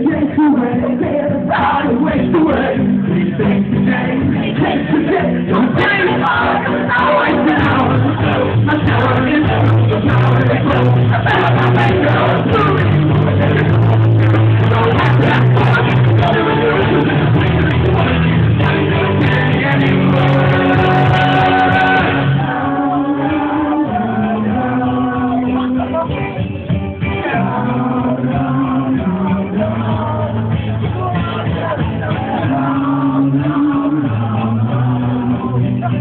Take away, away. Don't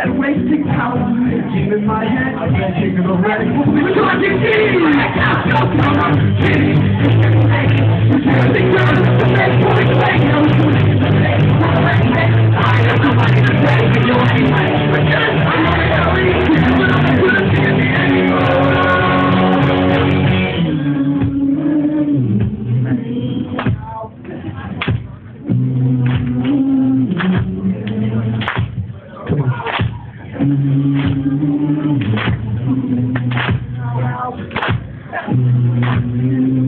That wasting power, deep in my head, I've been thinking already. We're going to see Thank you.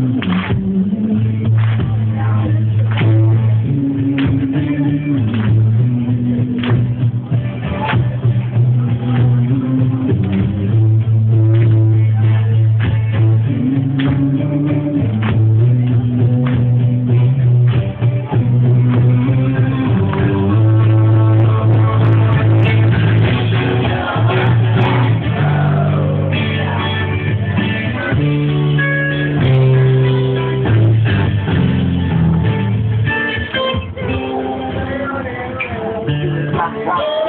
Wow.